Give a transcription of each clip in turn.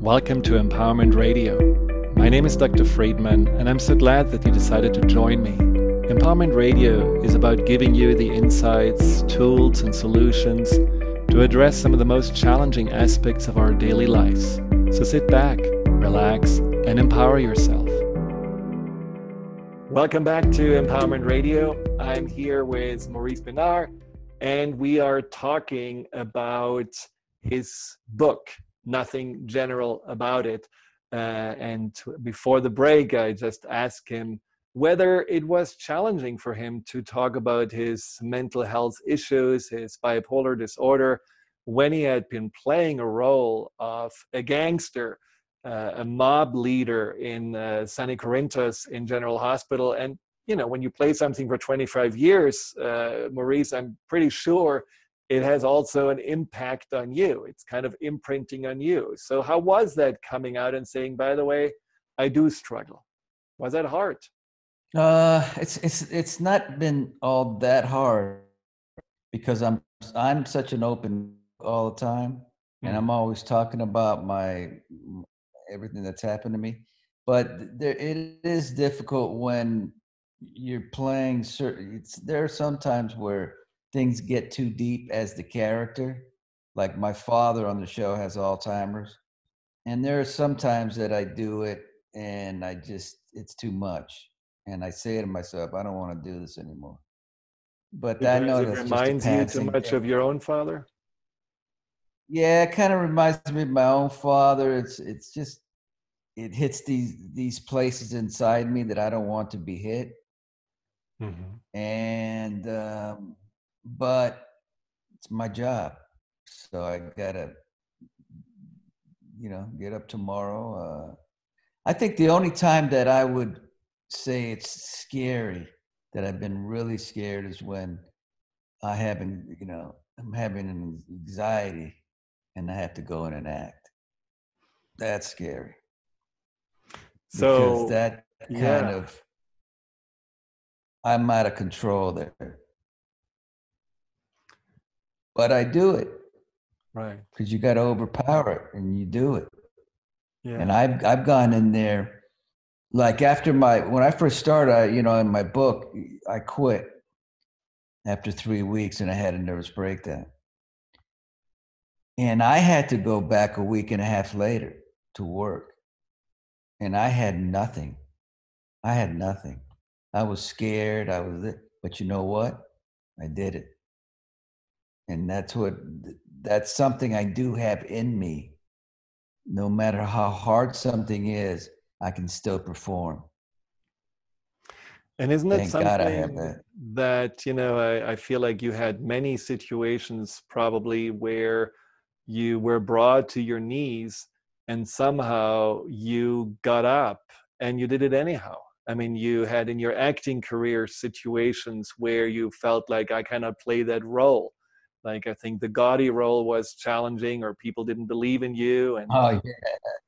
Welcome to Empowerment Radio. My name is Dr. Friedemann, and I'm so glad that you decided to join me. Empowerment Radio is about giving you the insights, tools, and solutions to address some of the most challenging aspects of our daily lives. So sit back, relax, and empower yourself. Welcome back to Empowerment Radio. I'm here with Maurice Benard, and we are talking about his book, Nothing General About It. Uh, and before the break, I just asked him whether it was challenging for him to talk about his mental health issues, his bipolar disorder, when he had been playing a role of a gangster, uh, a mob leader in uh, Sonny Corinthos in General Hospital. And, you know, when you play something for 25 years, uh, Maurice, I'm pretty sure it has also an impact on you. It's kind of imprinting on you. So, how was that coming out and saying, by the way, I do struggle? Was that hard? Uh, it's it's it's not been all that hard because I'm I'm such an open all the time, and mm. I'm always talking about my everything that's happened to me. But there it is difficult when you're playing certain. It's, there are sometimes where things get too deep as the character. Like my father on the show has Alzheimer's, and there are sometimes that I do it and I just it's too much and I say to myself, I don't want to do this anymore. But because I know it reminds you too much thing. of your own father. Yeah, it kind of reminds me of my own father. It's it's just it hits these these places inside me that I don't want to be hit. Mm-hmm. And um, but it's my job, so I gotta you know get up tomorrow. Uh, I think the only time that I would say it's scary that I've been really scared is when I haven't, you know, I'm having an anxiety and I have to go in and act. That's scary. So because that kind yeah. of I'm out of control there. But I do it. Right. Because you gotta overpower it and you do it. Yeah. And I've I've gone in there like after my when I first started, I, you know, in my book, I quit after three weeks and I had a nervous breakdown. And I had to go back a week and a half later to work. And I had nothing. I had nothing. I was scared. I was, but you know what? I did it. And that's what, that's something I do have in me. No matter how hard something is, I can still perform. And isn't it something that. that. you know, I, I feel like you had many situations probably where you were brought to your knees and somehow you got up and you did it anyhow. I mean, you had in your acting career situations where you felt like I cannot play that role. Like I think the Gotti role was challenging, or people didn't believe in you, and oh, yeah.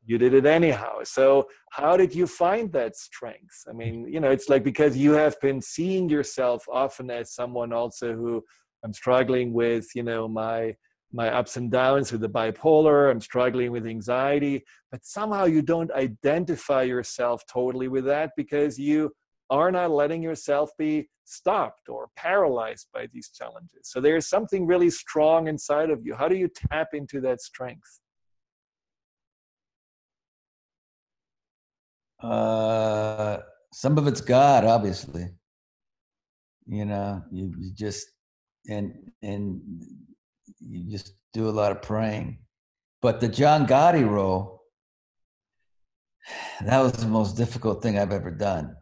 you did it anyhow. So how did you find that strength? I mean, you know, it's like because you have been seeing yourself often as someone also who I'm struggling with, you know, my my ups and downs with the bipolar. I'm struggling with anxiety, but somehow you don't identify yourself totally with that because you are not letting yourself be stopped or paralyzed by these challenges. So there is something really strong inside of you. How do you tap into that strength? Uh, some of it's God, obviously. You know, you, you just and and you just do a lot of praying. But the John Gotti role, that was the most difficult thing I've ever done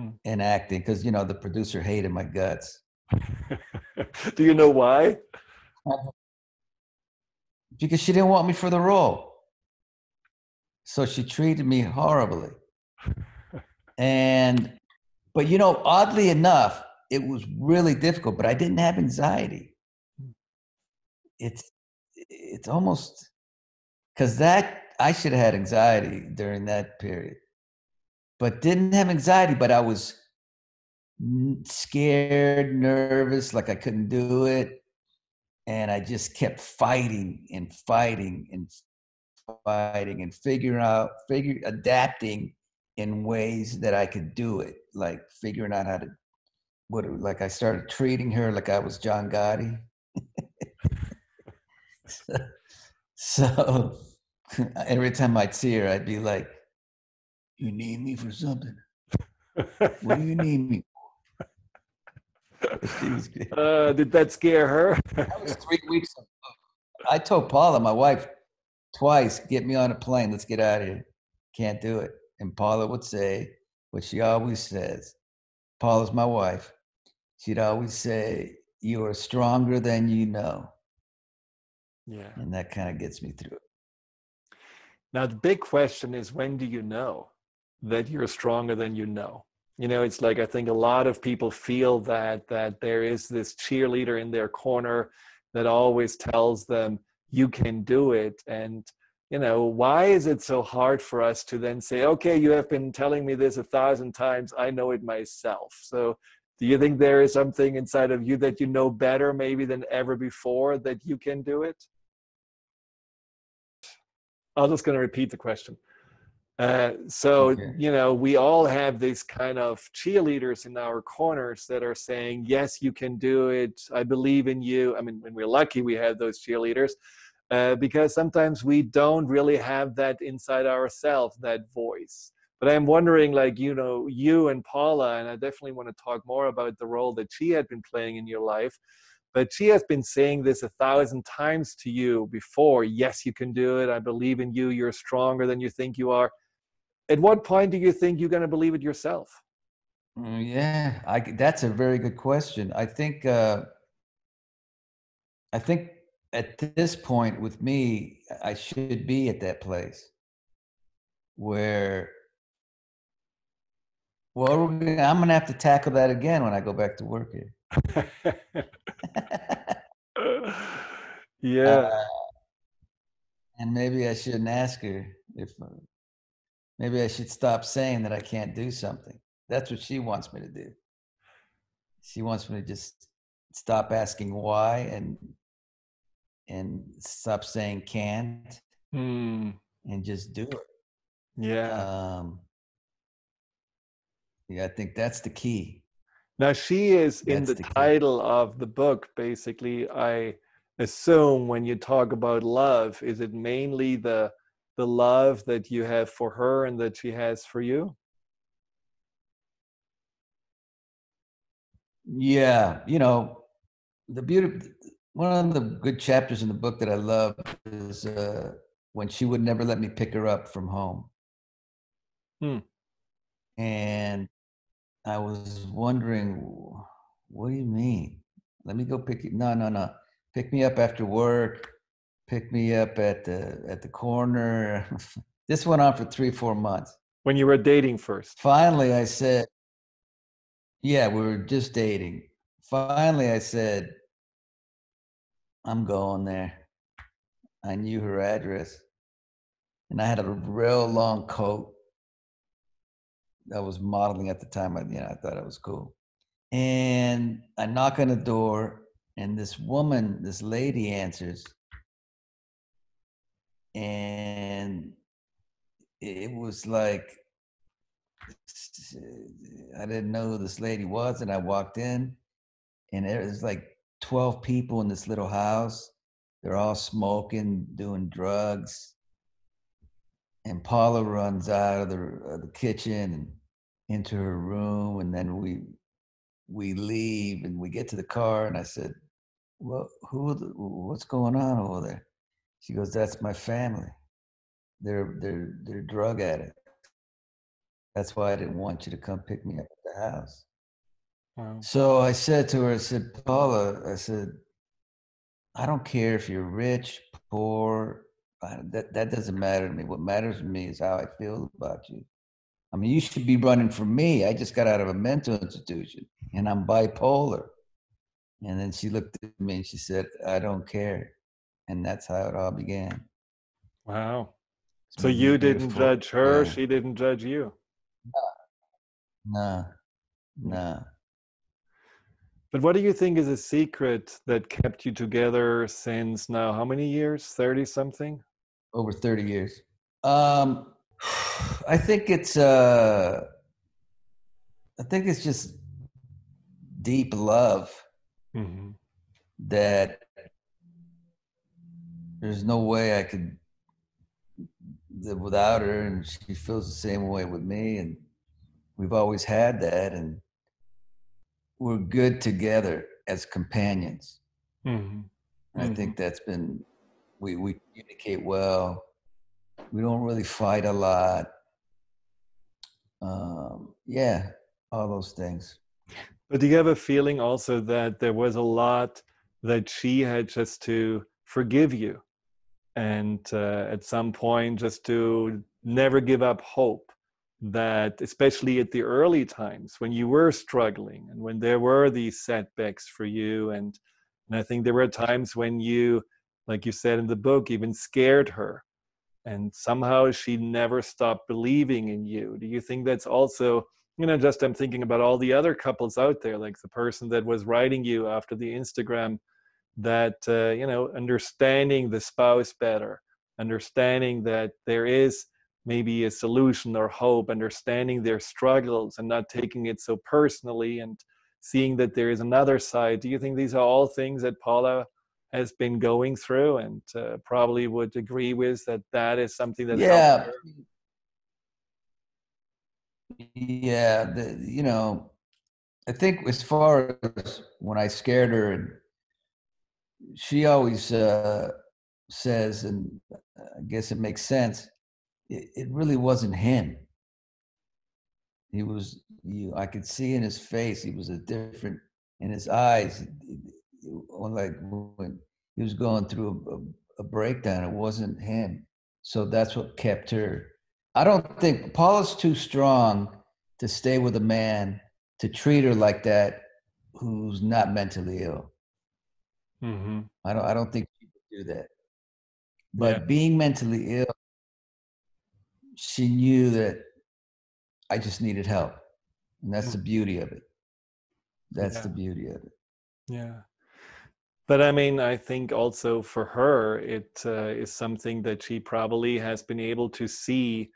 hmm. in acting because you know the producer hated my guts. Do you know why? Because she didn't want me for the role. So she treated me horribly. and but you know, oddly enough, it was really difficult, but I didn't have anxiety. Hmm. It's it's almost because that I should have had anxiety during that period but didn't have anxiety, but I was scared, nervous, like I couldn't do it. And I just kept fighting and fighting and fighting and figuring out, figure adapting in ways that I could do it, like figuring out how to what like I started treating her like I was John Gotti. so, so every time I'd see her, I'd be like, "You need me for something? what do you need me uh, did that scare her? that was three weeks. Ago. I told Paula, my wife, twice, "Get me on a plane. Let's get out of here." Can't do it. And Paula would say what she always says. Paula's my wife. She'd always say, "You are stronger than you know." Yeah. And that kind of gets me through it. Now the big question is, when do you know that you're stronger than you know? you know it's like i think a lot of people feel that that there is this cheerleader in their corner that always tells them you can do it. And you know why is it so hard for us to then say okay you have been telling me this a thousand times. I know it myself. So do you think there is something inside of you that you know better maybe than ever before that you can do it? I'm just going to repeat the question uh, so okay. you know we all have these kind of cheerleaders in our corners that are saying yes you can do it. I believe in you. I mean when we're lucky we have those cheerleaders uh, because sometimes we don't really have that inside ourselves that voice. But i'm wondering like you know you and paula and i definitely want to talk more about the role that she had been playing in your life but she has been saying this a thousand times to you before yes you can do it. I believe in you. You're stronger than you think you are at what point do you think you're going to believe it yourself? Mm, yeah, I, that's a very good question. I think uh, I think at this point with me, I should be at that place where, well, I'm going to have to tackle that again when I go back to work here. yeah. Uh, and maybe I shouldn't ask her if uh, maybe I should stop saying that I can't do something. That's what she wants me to do. She wants me to just stop asking why and and stop saying can't mm. and just do it. Yeah. Um, yeah, I think that's the key. Now she is that's in the, the title of the book. Basically, I assume when you talk about love, is it mainly the the love that you have for her and that she has for you? Yeah, you know, the beauty, one of the good chapters in the book that I love is uh, when she would never let me pick her up from home. Hmm. And I was wondering, what do you mean? Let me go pick you. No, no, no. Pick me up after work picked me up at the at the corner. this went on for three, four months. When you were dating first. Finally, I said, "Yeah, we were just dating." Finally, I said, "I'm going there." I knew her address, and I had a real long coat. I was modeling at the time. I, you know, I thought it was cool. And I knock on the door, and this woman, this lady answers and it was like I didn't know who this lady was, and I walked in, and there was like twelve people in this little house. They're all smoking, doing drugs, and Paula runs out of the, of the kitchen and into her room, and then we we leave and we get to the car, and I said, "Well, who? What's going on over there?" She goes, "That's my family. They're they're they're drug addicts. That's why I didn't want you to come pick me up at the house." Wow. So I said to her, I said, Paula, I said, I don't care if you're rich, poor. That that doesn't matter to me. What matters to me is how I feel about you. I mean, you should be running for me. I just got out of a mental institution and I'm bipolar. And then she looked at me and she said, I don't care and that's how it all began. Wow. So you didn't judge her, yeah. she didn't judge you. No. No. But what do you think is a secret that kept you together since now how many years? 30 something? over 30 years. Um, I think it's uh, I think it's just deep love mm-hmm. that there's no way I could live without her, and she feels the same way with me, and we've always had that, and we're good together as companions. Mm-hmm. I mm-hmm. think that's been we we communicate well. We don't really fight a lot. Um, yeah, all those things. But do you have a feeling also that there was a lot that she had just to forgive you, and uh, at some point just to never give up hope? That especially at the early times when you were struggling and when there were these setbacks for you, and and I think there were times when you like you said in the book, even scared her. And somehow she never stopped believing in you. Do you think that's also, you know, just I'm thinking about all the other couples out there, like the person that was writing you after the Instagram, that, uh, you know, understanding the spouse better, understanding that there is maybe a solution or hope, understanding their struggles and not taking it so personally and seeing that there is another side. Do you think these are all things that Paula has been going through and uh, probably would agree with that that is something that yeah yeah the, you know i think as far as when i scared her and she always uh, says and i guess it makes sense it, it really wasn't him he was you i could see in his face he was a different in his eyes like when he was going through a, a, breakdown, it wasn't him. So that's what kept her. I don't think Paula's too strong to stay with a man to treat her like that who's not mentally ill. Mm-hmm. I don't. I don't think people do that. But yeah. being mentally ill, she knew that I just needed help, and that's mm. the beauty of it. That's yeah. the beauty of it. Yeah but I mean, I think also for her, it uh, is something that she probably has been able to see,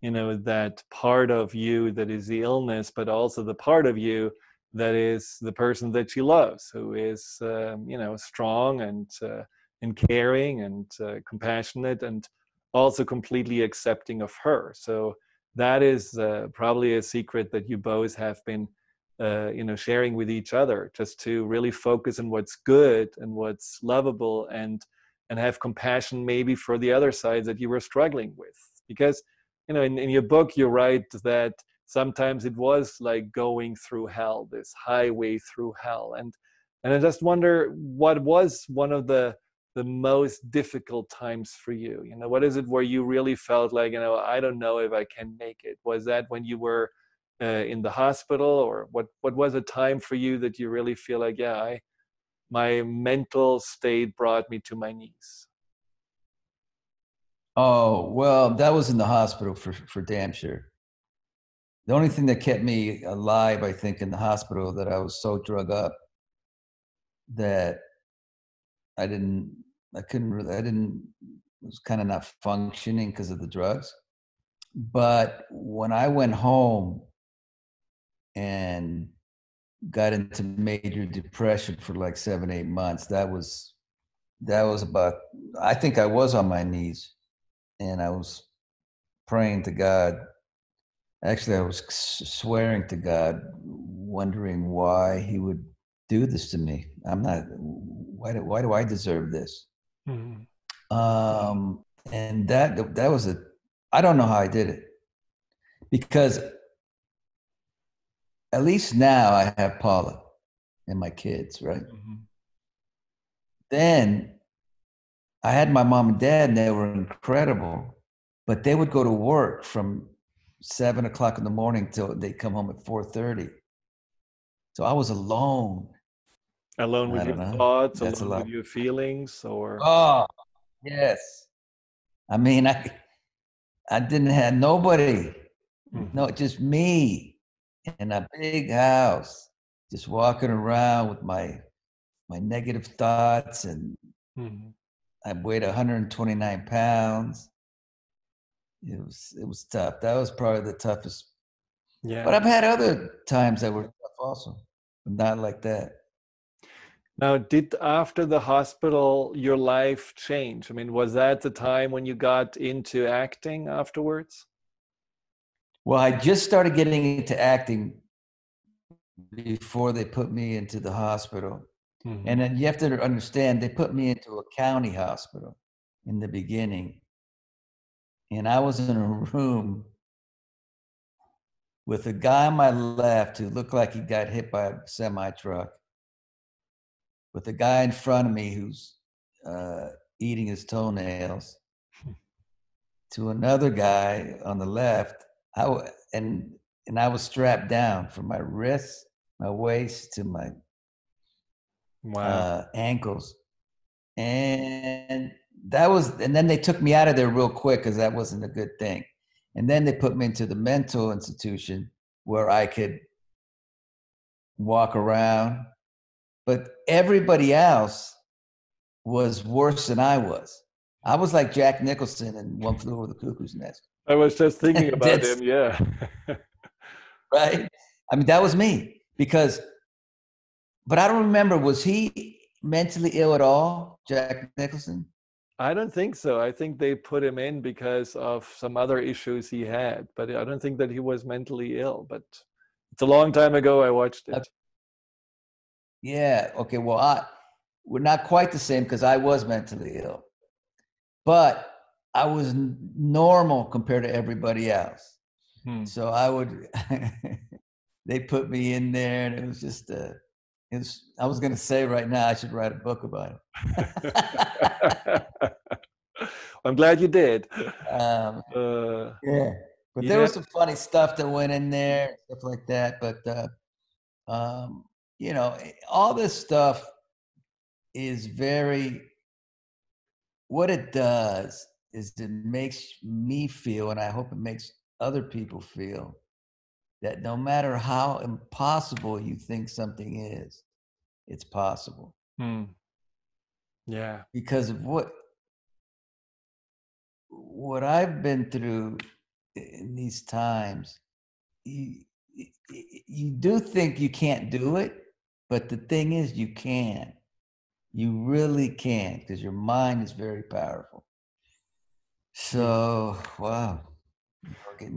you know, that part of you that is the illness, but also the part of you that is the person that she loves, who is, uh, you know, strong and uh, and caring and uh, compassionate and also completely accepting of her. So that is uh, probably a secret that you both have been uh, you know sharing with each other just to really focus on what's good and what's lovable and and have compassion maybe for the other side that you were struggling with because you know in, in your book you write that sometimes it was like going through hell this highway through hell. And and i just wonder what was one of the the most difficult times for you? You know what is it where you really felt like you know i don't know if i can make it? Was that when you were uh, in the hospital or what what was a time for you that you really feel like yeah i my mental state brought me to my knees? Oh well that was in the hospital for for damn sure the only thing that kept me alive i think in the hospital that i was so drug up that i didn't i couldn't really i didn't was kind of not functioning because of the drugs but when i went home and got into major depression for like seven, eight months. That was that was about I think I was on my knees and I was praying to God. Actually, I was swearing to God, wondering why He would do this to me. I'm not. Why do, why do I deserve this? Mm-hmm. Um, and that that was a. I don't know how I did it because at least now I have Paula and my kids, right? Mm-hmm. Then I had my mom and dad, and they were incredible, but they would go to work from seven o'clock in the morning till they come home at four thirty. So I was alone. Alone with your know. thoughts, That's alone with your feelings, or oh, yes. I mean, I I didn't have nobody. Mm-hmm. No, just me in a big house, just walking around with my my negative thoughts and mm-hmm. I weighed 129 pounds. It was it was tough. That was probably the toughest. Yeah. But I've had other times that were tough also, but not like that. Now, did after the hospital your life change? I mean, was that the time when you got into acting afterwards? Well, I just started getting into acting before they put me into the hospital. Mm-hmm. And then you have to understand, they put me into a county hospital in the beginning. And I was in a room with a guy on my left who looked like he got hit by a semi truck, with a guy in front of me who's uh, eating his toenails, to another guy on the left. I, and and I was strapped down from my wrists, my waist to my wow. uh, ankles, and that was. And then they took me out of there real quick because that wasn't a good thing. And then they put me into the mental institution where I could walk around, but everybody else was worse than I was. I was like Jack Nicholson in One Flew Over the Cuckoo's Nest. I was just thinking about him. Yeah. right? I mean, that was me because, but I don't remember, was he mentally ill at all, Jack Nicholson? I don't think so. I think they put him in because of some other issues he had, but I don't think that he was mentally ill. But it's a long time ago I watched it. Yeah. Okay. Well, I we're not quite the same because I was mentally ill, but I was normal compared to everybody else. Hmm. So I would, they put me in there, and it was just a. I was going to say right now I should write a book about it. I'm glad you did. Um, uh, yeah, but there was some funny stuff that went in there, stuff like that. But uh, um, you know, eh, all this stuff is very. What it does is it makes me feel, and I hope it makes other people feel that no matter how impossible you think something is, it's possible. Hmm. Yeah. Because of what what I've been through in these times, you you do think you can't do it, but the thing is you can. You really can because your mind is very powerful. So, wow.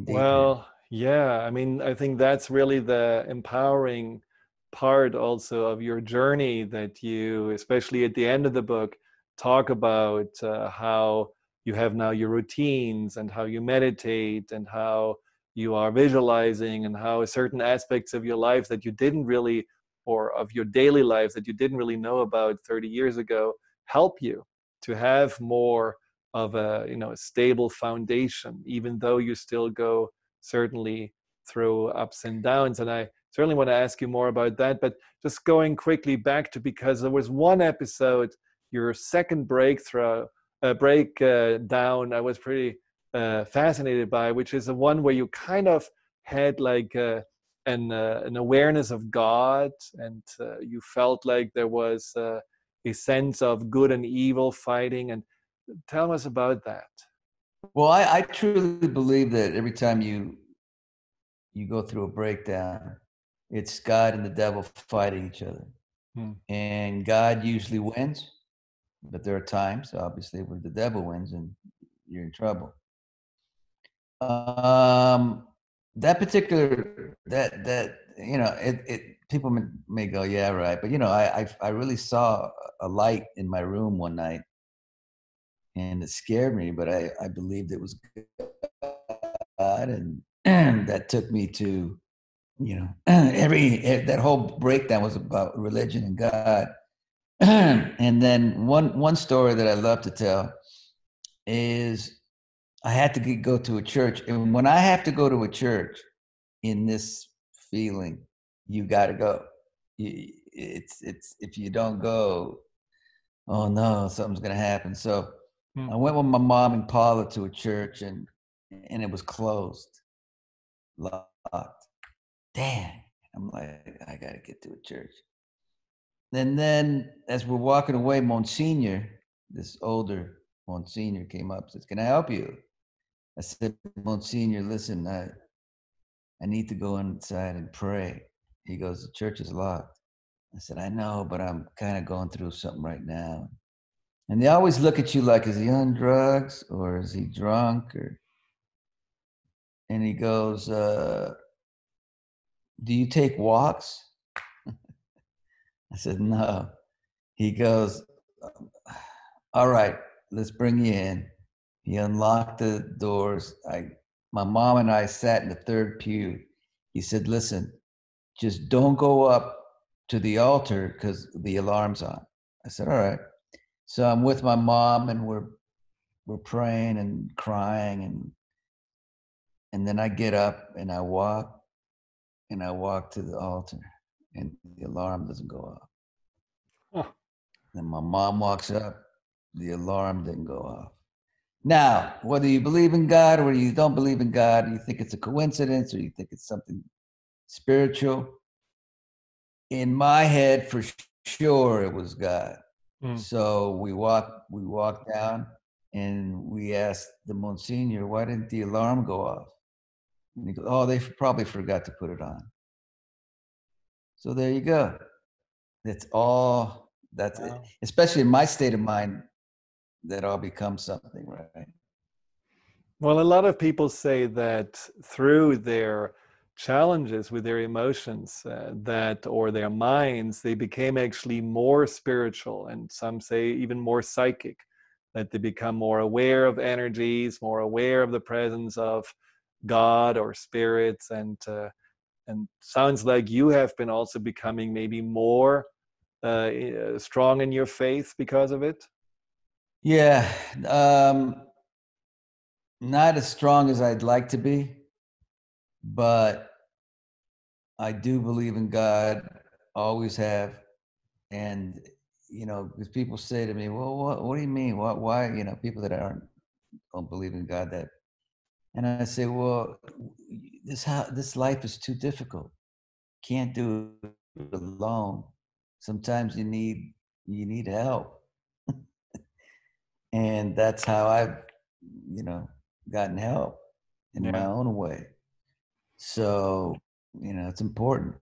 Well, yeah. I mean, I think that's really the empowering part also of your journey that you, especially at the end of the book, talk about uh, how you have now your routines and how you meditate and how you are visualizing and how certain aspects of your life that you didn't really or of your daily life that you didn't really know about 30 years ago help you to have more of a you know a stable foundation even though you still go certainly through ups and downs. And i certainly want to ask you more about that but just going quickly back to because there was one episode your second breakthrough uh, break uh, down i was pretty uh, fascinated by which is the one where you kind of had like uh, an, uh, an awareness of god and uh, you felt like there was a sense of good and evil fighting and tell us about that. Well, I, I truly believe that every time you you go through a breakdown, it's God and the devil fighting each other. Hmm. And God usually wins, but there are times, obviously, where the devil wins and you're in trouble. Um, that particular that that you know it, it people may, may go yeah right, but you know I, I I really saw a light in my room one night and it scared me, but I, I believed it was God, and, and that took me to, you know, every that whole breakdown was about religion and God. and then one one story that I love to tell is I had to go to a church, and when I have to go to a church in this feeling, you got to go. it's it's if you don't go, oh no, something's gonna happen. So Hmm. I went with my mom and Paula to a church and and it was closed, locked. Damn. I'm like, I gotta get to a church. And then as we're walking away, Monsignor this older Monsignor came up says, Can I help you? I said, Monsignor, listen, I, I need to go inside and pray. He goes, The church is locked. I said, I know, but I'm kind of going through something right now. And they always look at you like, is he on drugs or is he drunk? Or and he goes, uh, Do you take walks? I said, No. He goes, uh, All right, let's bring you in. He unlocked the doors. I my mom and I sat in the third pew. He said, Listen, just don't go up to the altar because the alarm's on. I said, All right. So I'm with my mom and we're we're praying and crying and and then I get up and I walk and I walk to the altar and the alarm doesn't go off. Huh. Then my mom walks up, the alarm didn't go off. Now, whether you believe in God or you don't believe in God, you think it's a coincidence or you think it's something spiritual, in my head, for sure, it was God. Mm. So we walked, we walked down, and we asked the Monsignor, "Why didn't the alarm go off?" And he goes, "Oh, they probably forgot to put it on." So there you go. That's all. That's wow. it. Especially in my state of mind, that all becomes something, right? Well, a lot of people say that through their challenges with their emotions uh, that or their minds they became actually more spiritual and some say even more psychic that they become more aware of energies more aware of the presence of god or spirits and uh, and sounds like you have been also becoming maybe more uh, strong in your faith because of it yeah, um, not as strong as I'd like to be, but I do believe in God. Always have, and you know, because people say to me, "Well, what, what do you mean? What, why?" You know, people that aren't don't believe in God that, and I say, "Well, this how this life is too difficult. Can't do it alone. Sometimes you need you need help." and that's how I've, you know, gotten help in yeah. my own way. So, you know, it's important.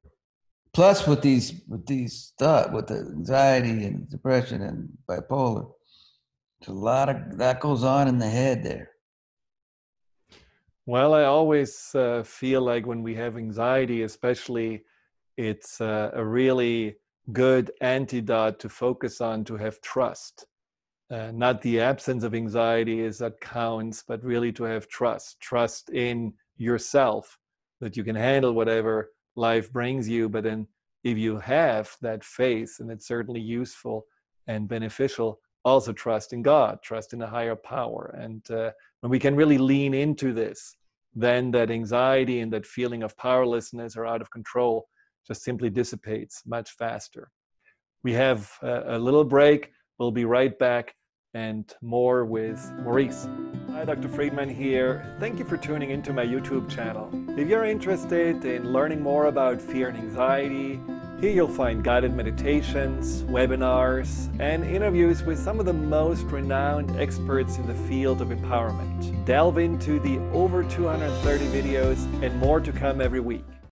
Plus, with these with these stuff, with the anxiety and depression and bipolar, there's a lot of that goes on in the head there. Well, I always uh, feel like when we have anxiety, especially, it's uh, a really good antidote to focus on to have trust uh, not the absence of anxiety is that counts, but really to have trust, trust in yourself that you can handle whatever life brings you. But then, if you have that faith, and it's certainly useful and beneficial, also trust in God, trust in a higher power. And uh, when we can really lean into this, then that anxiety and that feeling of powerlessness or out of control just simply dissipates much faster. We have a, a little break. We'll be right back and more with Maurice. Hi, Dr. Friedemann here. Thank you for tuning into my YouTube channel. If you're interested in learning more about fear and anxiety, here you'll find guided meditations, webinars, and interviews with some of the most renowned experts in the field of empowerment. Delve into the over 230 videos and more to come every week.